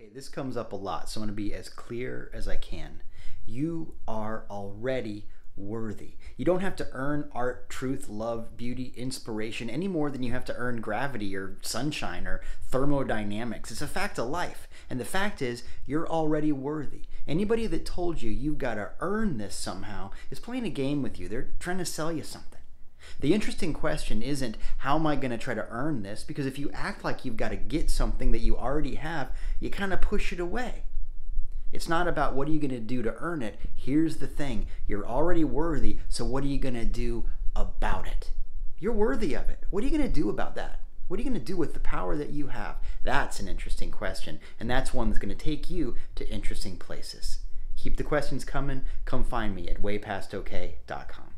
Okay, this comes up a lot, so I'm going to be as clear as I can. You are already worthy. You don't have to earn art, truth, love, beauty, inspiration any more than you have to earn gravity or sunshine or thermodynamics. It's a fact of life. And the fact is, you're already worthy. Anybody that told you you've got to earn this somehow is playing a game with you. They're trying to sell you something. The interesting question isn't how am I going to try to earn this? Because if you act like you've got to get something that you already have, you kind of push it away. It's not about what are you going to do to earn it. Here's the thing you're already worthy, so what are you going to do about it? You're worthy of it. What are you going to do about that? What are you going to do with the power that you have? That's an interesting question, and that's one that's going to take you to interesting places. Keep the questions coming. Come find me at waypastokay.com.